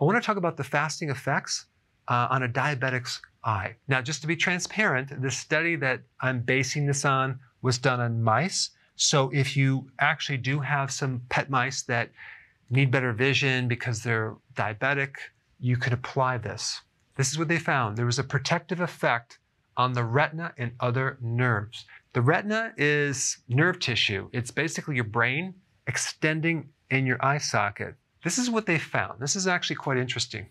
I want to talk about the fasting effects uh, on a diabetic's eye. Now, just to be transparent, the study that I'm basing this on was done on mice. So if you actually do have some pet mice that need better vision because they're diabetic, you could apply this. This is what they found. There was a protective effect on the retina and other nerves. The retina is nerve tissue. It's basically your brain extending in your eye socket. This is what they found. This is actually quite interesting.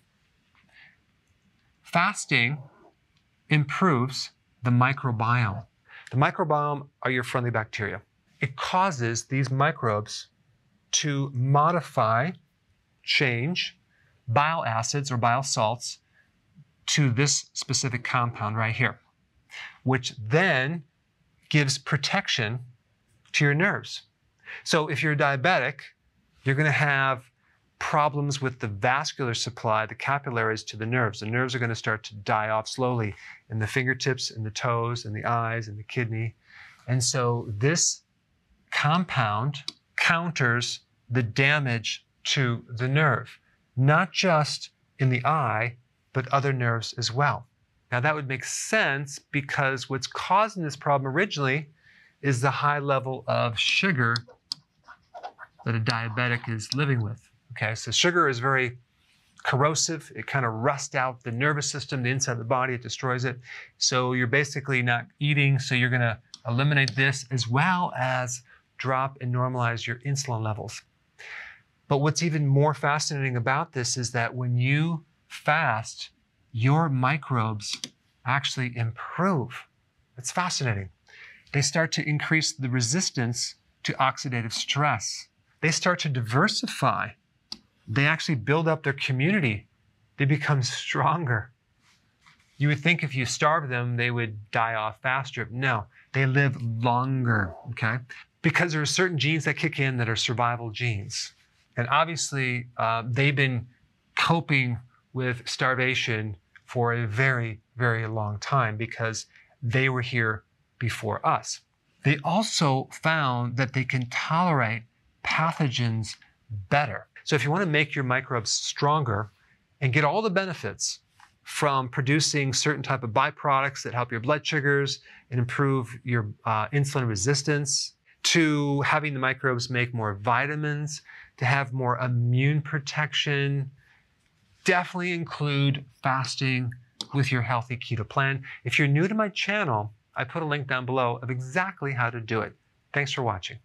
Fasting improves the microbiome. The microbiome are your friendly bacteria. It causes these microbes to modify, change bile acids or bile salts to this specific compound right here, which then gives protection to your nerves. So if you're diabetic, you're going to have problems with the vascular supply, the capillaries to the nerves. The nerves are going to start to die off slowly in the fingertips, in the toes, in the eyes, in the kidney. And so this compound counters the damage to the nerve, not just in the eye, but other nerves as well. Now, that would make sense because what's causing this problem originally is the high level of sugar that a diabetic is living with. Okay, so sugar is very corrosive. It kind of rusts out the nervous system, the inside of the body, it destroys it. So you're basically not eating, so you're going to eliminate this as well as drop and normalize your insulin levels. But what's even more fascinating about this is that when you fast, your microbes actually improve. It's fascinating. They start to increase the resistance to oxidative stress. They start to diversify. They actually build up their community. They become stronger. You would think if you starve them, they would die off faster. No, they live longer, okay? Because there are certain genes that kick in that are survival genes. And obviously, uh, they've been coping with starvation for a very, very long time because they were here before us. They also found that they can tolerate pathogens better. So if you want to make your microbes stronger and get all the benefits from producing certain type of byproducts that help your blood sugars and improve your uh, insulin resistance, to having the microbes make more vitamins, to have more immune protection, definitely include fasting with your healthy keto plan. If you're new to my channel, I put a link down below of exactly how to do it. Thanks for watching.